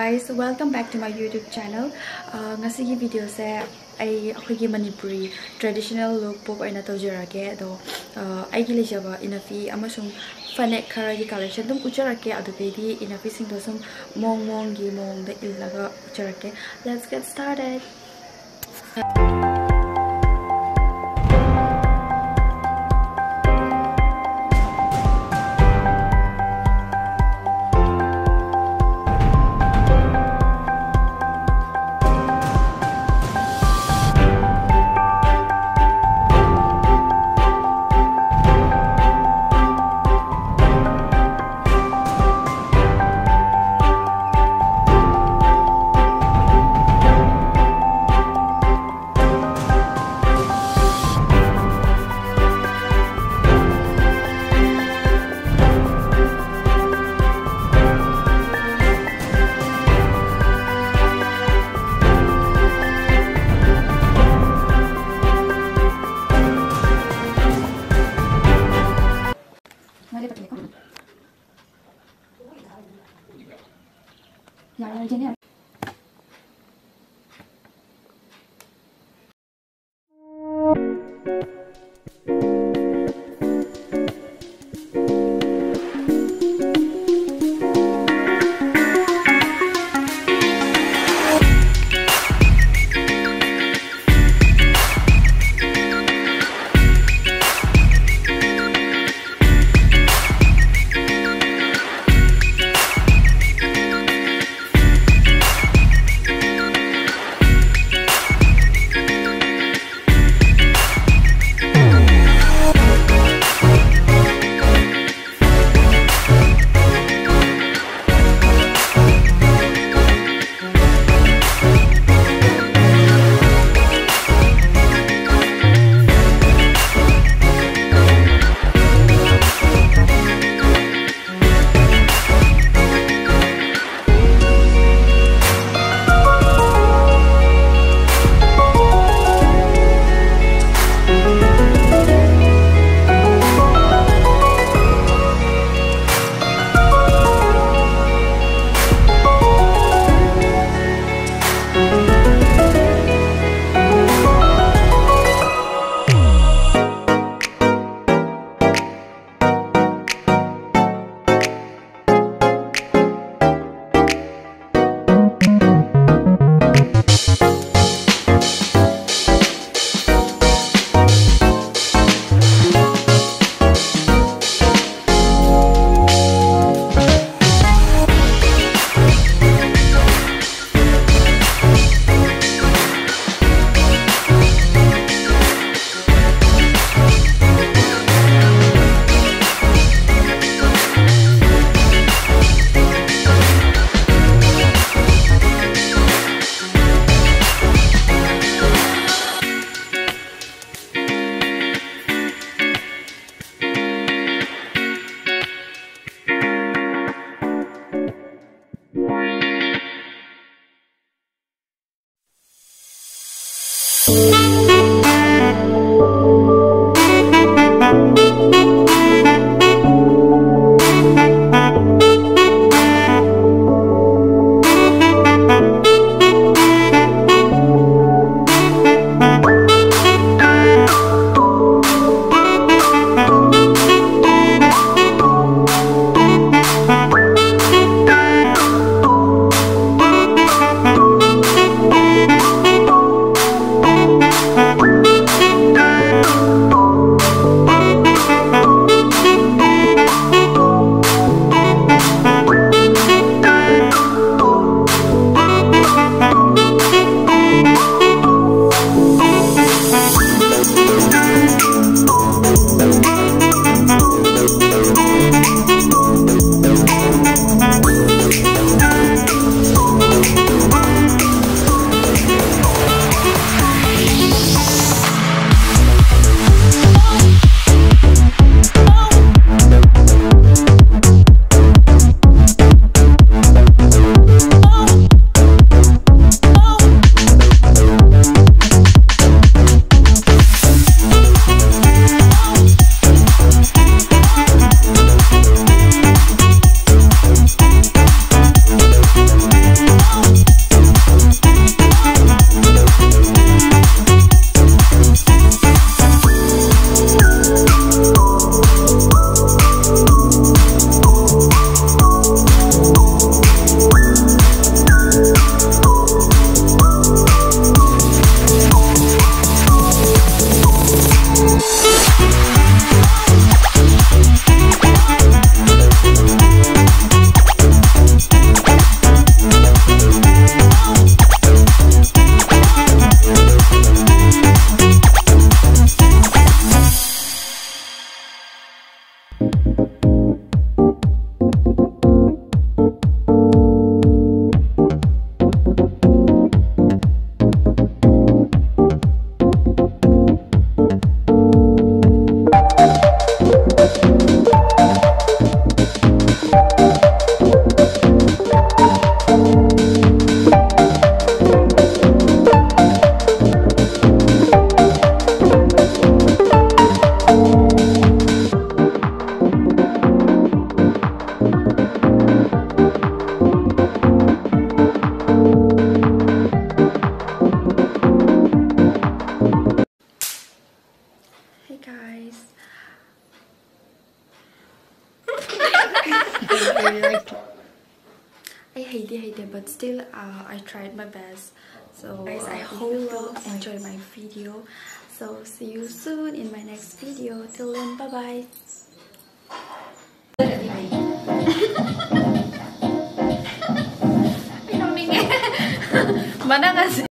guys welcome back to my youtube channel. Uh, ngasigi video se ai akhoi manipuri. Traditional look book aina tawjara do uh, ai gi lejaba inafi amasung fanek khara gi collection. Dum uchara ke adu bedi inafi sing do mong mong gi mong da illaga uchara ke let's get started 两个。人见面 Música Hey guys. I hate it, hate it, but still uh, I tried my best. So guys, I uh, hope you enjoy my video. So see you soon in my next video. Till then, bye bye. Mana nga